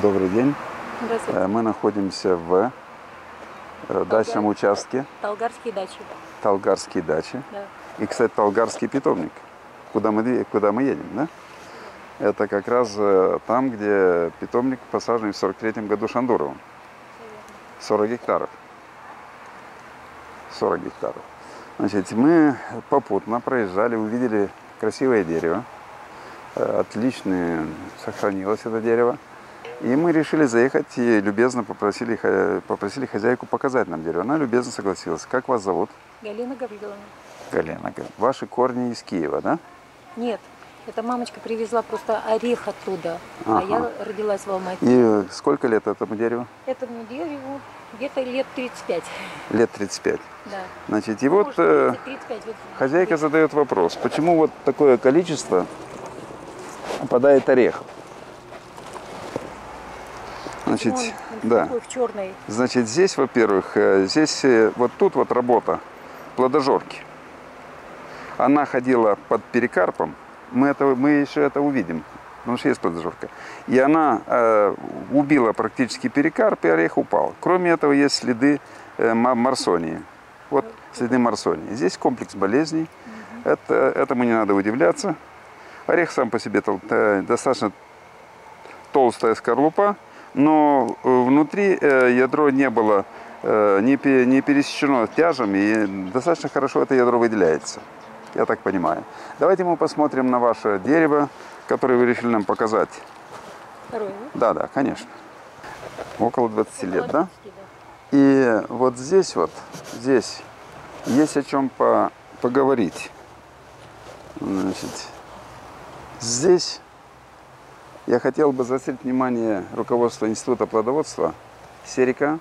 Добрый день. Здравствуйте. Э, Мы находимся в э, дачном участке Талгарские дачи. Талгарские дачи. Да. И, кстати, Талгарский питомник, куда мы, куда мы едем, да? Это как раз э, там, где питомник посаженный в 43 году Шандуровым. 40 гектаров. 40 гектаров. Значит, мы попутно проезжали, увидели красивое дерево. Отличное сохранилось это дерево. И мы решили заехать и любезно попросили, попросили хозяйку показать нам дерево. Она любезно согласилась. Как вас зовут? Галина Гавриловна. Галина. Ваши корни из Киева, да? Нет, это мамочка привезла просто орех оттуда, Ага. а я родилась в Алмате. И сколько лет этому дереву? Этому дереву где-то лет 35. Лет 35. Да. Значит, и Ну, вот может, э, 30-35, вот. хозяйка задает вопрос, почему вот такое количество попадает орехов? Значит, он да. такой в черной. Значит, здесь, во-первых, э, здесь э, вот тут вот работа плодожорки. Она ходила под перекарпом. Мы, это, мы еще это увидим, потому что есть плодожорка. И она э, убила практически перекарп, и орех упал. Кроме этого, есть следы э, ма- марсонии. Вот следы марсонии. Здесь комплекс болезней. Это, этому не надо удивляться. Орех сам по себе э, достаточно толстая скорлупа, но э, внутри э, ядро не было э, не, пе- не пересечено тяжами, и достаточно хорошо это ядро выделяется. Я так понимаю. Давайте мы посмотрим на ваше дерево, которое вы решили нам показать. Второй, Да, да, конечно. Около 20 лет, да? 20, да? И вот здесь вот, здесь есть о чем по- поговорить. Значит, здесь я хотел бы заострить внимание руководства Института плодоводства Серика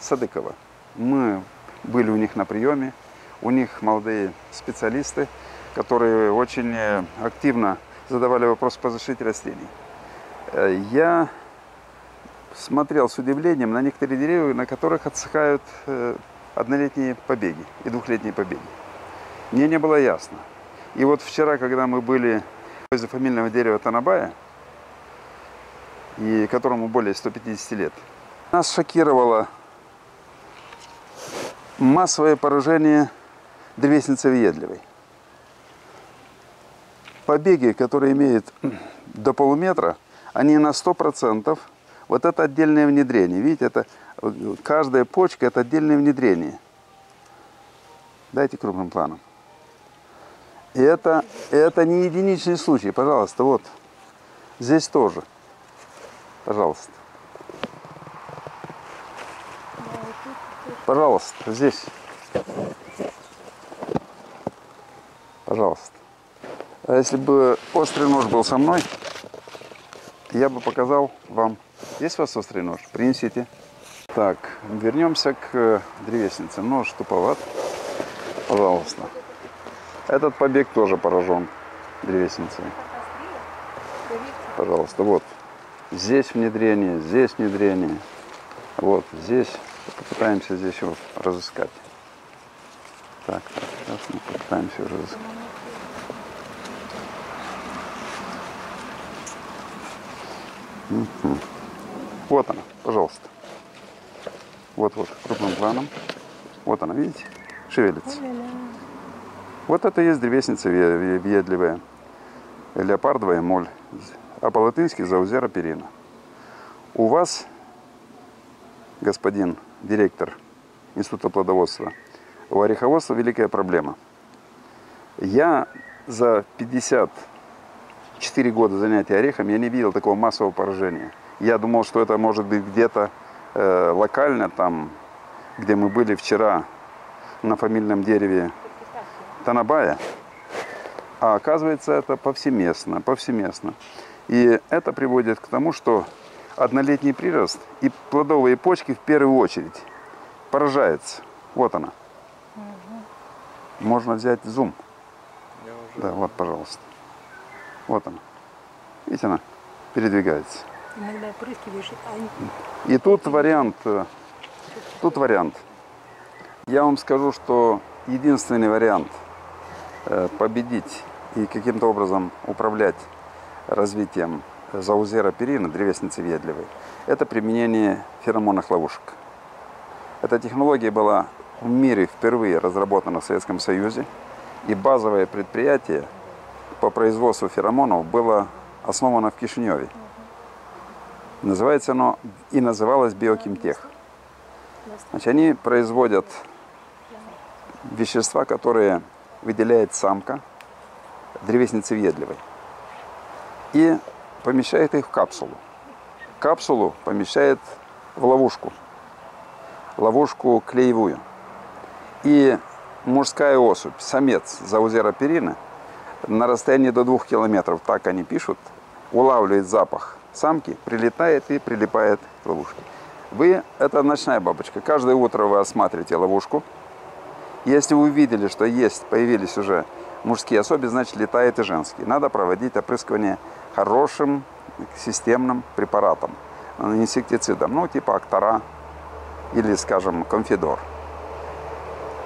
Садыкова. Мы были у них на приеме, у них молодые специалисты, которые очень э, активно задавали вопрос по защите растений. Э, Я смотрел с удивлением на некоторые деревья, на которых отсыхают э, однолетние побеги и двухлетние побеги. Мне не было ясно. И вот вчера, когда мы были возле фамильного дерева Танабая, и которому более 150 лет, нас шокировало массовое поражение древесницы въедливой. Побеги, которые имеют до полуметра, они на 100%. Вот это отдельное внедрение. Видите, это э, каждая почка – это отдельное внедрение. Дайте крупным планом. Это, это не единичный случай. Пожалуйста, вот. Здесь тоже. Пожалуйста. Пожалуйста, здесь. Пожалуйста. А если бы острый нож был со мной, я бы показал вам. Есть у вас острый нож? Принесите. Так, вернемся к э, древеснице. Нож туповат. Пожалуйста. Этот побег тоже поражен древесницей. Пожалуйста, вот. Здесь внедрение, здесь внедрение. Вот здесь. Попытаемся здесь его разыскать. Так, сейчас мы попытаемся разыскать. Мгм. Вот она, пожалуйста. Вот, вот, крупным планом. Вот она, видите? Шевелится. Вот это и есть древесница ве- ве- въедливая. Леопардовая моль. А по-латынски заузера перина. У вас, господин директор Института плодоводства, у ореховодства великая проблема. Я за 54 года занятия орехами я не видел такого массового поражения. Я думал, что это может быть где-то э, локально, там, где мы были вчера на фамильном дереве Танабая. А оказывается, это повсеместно, повсеместно. И это приводит к тому, что однолетний прирост и плодовые почки в первую очередь поражается. Вот она. Можно взять зум. Да, вот, пожалуйста. Вот она. Видите, она передвигается. Иногда опрыскиваешь, а И тут вариант, э, тут вариант. Я вам скажу, что единственный вариант победить и каким-то образом управлять развитием заузера перина, древесницы ведливой, это применение феромонных ловушек. Эта технология была в мире впервые разработана в Советском Союзе, и базовое предприятие по производству феромонов было основано в Кишиневе. Называется оно и называлось Биокимтех. Значит, они производят вещества, которые выделяет самка древесницы ведливой и помещает их в капсулу. Капсулу помещает в ловушку, ловушку клеевую. И мужская особь, самец заузера перины, на расстоянии до двух километров, так они пишут, улавливает запах самки, прилетает и прилипает к ловушке. Вы, это ночная бабочка, каждое утро вы осматриваете ловушку. Если вы увидели, что есть, появились уже мужские особи, значит летает и женские. Надо проводить опрыскивание хорошим системным препаратом, инсектицидом, ну типа Актора или, скажем, Конфидор.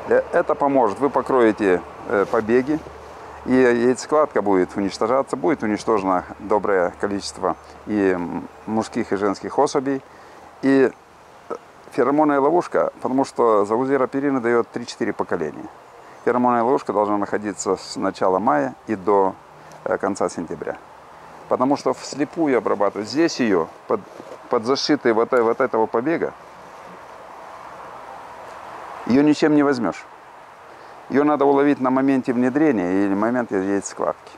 Э, Это поможет. Вы покроете э, побеги, и яйцекладка будет уничтожаться, будет уничтожено доброе количество и мужских, и женских особей. И феромонная ловушка, потому что заузера перина дает 3-4 поколения. Феромонная ловушка должна находиться с начала мая и до э, конца сентября. Потому что вслепую обрабатывать здесь ее под, под защитой вот, вот этого побега, ее ничем не возьмешь. Ее надо уловить на моменте внедрения или моменте яйцекладки.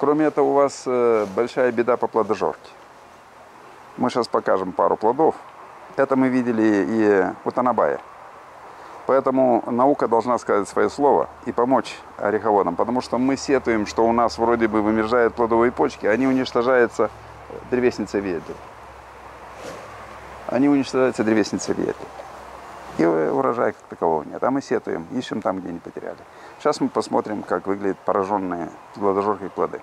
Кроме этого, у вас э, большая беда по плодожорке. Мы сейчас покажем пару плодов. Это мы видели и у Танабая. Поэтому наука должна сказать свое слово и помочь ореховодам. Потому что мы сетуем, что у нас вроде бы вымерзают плодовые почки, они уничтожаются древесницей ветви. Они уничтожаются древесницей ветви. И урожая как такового нет. А мы сетуем, ищем там, где не потеряли. Сейчас мы посмотрим, как выглядят пораженные гладожоркой плоды.